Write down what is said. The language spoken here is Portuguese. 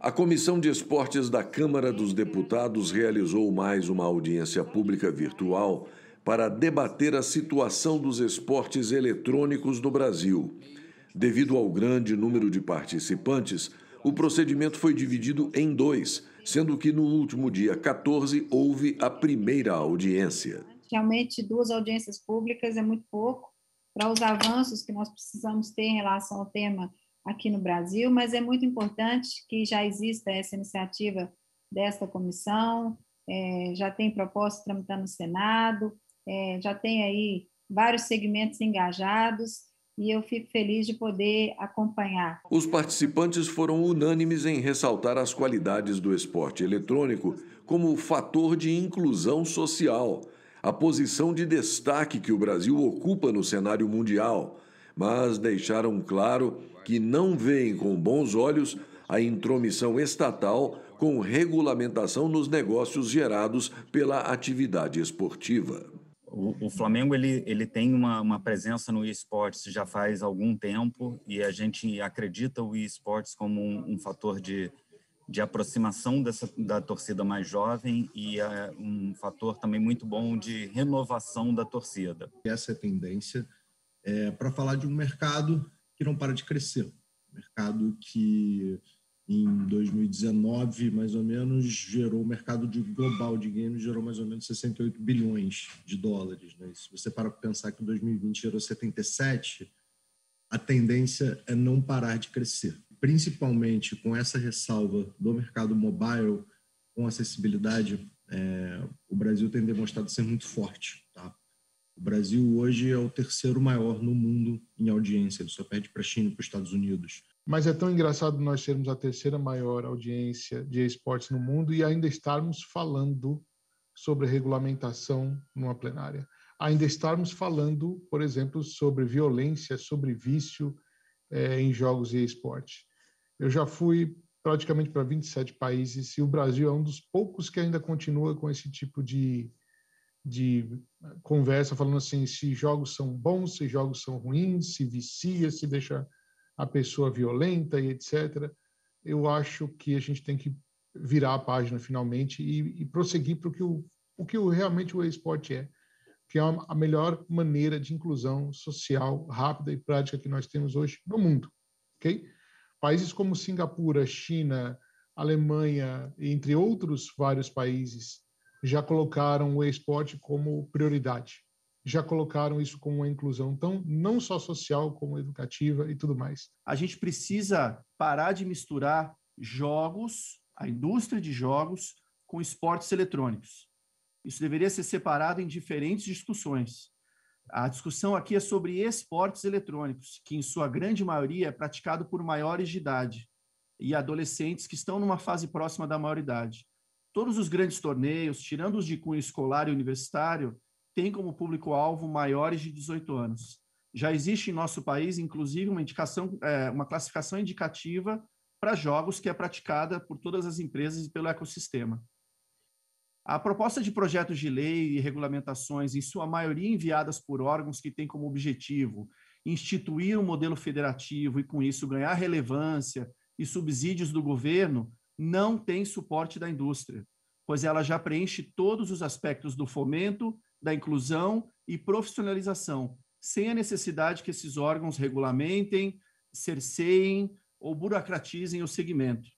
A Comissão de Esportes da Câmara dos Deputados realizou mais uma audiência pública virtual para debater a situação dos esportes eletrônicos no Brasil. Devido ao grande número de participantes, o procedimento foi dividido em dois, sendo que no último dia 14 houve a primeira audiência. Realmente, duas audiências públicas é muito pouco para os avanços que nós precisamos ter em relação ao tema aqui no Brasil, mas é muito importante que já exista essa iniciativa desta comissão, é, já tem proposta tramitando no Senado, é, já tem aí vários segmentos engajados e eu fico feliz de poder acompanhar. Os participantes foram unânimes em ressaltar as qualidades do esporte eletrônico como fator de inclusão social, a posição de destaque que o Brasil ocupa no cenário mundial, mas deixaram claro que não veem com bons olhos a intromissão estatal com regulamentação nos negócios gerados pela atividade esportiva. O, o Flamengo ele, ele tem uma, uma presença no esportes já faz algum tempo e a gente acredita o esportes como um, um fator de, de aproximação dessa, da torcida mais jovem e é um fator também muito bom de renovação da torcida. Essa é a tendência é, para falar de um mercado que não para de crescer. Mercado que em 2019, mais ou menos, gerou o mercado de global de games gerou mais ou menos 68 bilhões de dólares. Né? Se você para para pensar que em 2020 gerou 77, a tendência é não parar de crescer. Principalmente com essa ressalva do mercado mobile, com acessibilidade, é, o Brasil tem demonstrado ser muito forte. Tá? O Brasil hoje é o terceiro maior no mundo em audiência, ele só perde para a China e para os Estados Unidos. Mas é tão engraçado nós sermos a terceira maior audiência de esportes no mundo e ainda estarmos falando sobre regulamentação numa plenária. Ainda estarmos falando, por exemplo, sobre violência, sobre vício é, em jogos e esporte. Eu já fui praticamente para 27 países e o Brasil é um dos poucos que ainda continua com esse tipo de de conversa falando assim se jogos são bons, se jogos são ruins, se vicia, se deixa a pessoa violenta e etc. Eu acho que a gente tem que virar a página finalmente e, e prosseguir para o que o, o que realmente o esporte é, que é a melhor maneira de inclusão social rápida e prática que nós temos hoje no mundo, ok? Países como Singapura, China, Alemanha, entre outros vários países, já colocaram o esporte como prioridade, já colocaram isso como uma inclusão, então, não só social, como educativa e tudo mais. A gente precisa parar de misturar jogos, a indústria de jogos, com esportes eletrônicos. Isso deveria ser separado em diferentes discussões. A discussão aqui é sobre esportes eletrônicos, que em sua grande maioria é praticado por maiores de idade e adolescentes que estão numa fase próxima da maioridade todos os grandes torneios, tirando os de cunho escolar e universitário, têm como público-alvo maiores de 18 anos. Já existe em nosso país, inclusive, uma indicação, é, uma classificação indicativa para jogos que é praticada por todas as empresas e pelo ecossistema. A proposta de projetos de lei e regulamentações, em sua maioria enviadas por órgãos que têm como objetivo instituir um modelo federativo e, com isso, ganhar relevância e subsídios do governo, não tem suporte da indústria, pois ela já preenche todos os aspectos do fomento, da inclusão e profissionalização, sem a necessidade que esses órgãos regulamentem, cerceiem ou burocratizem o segmento.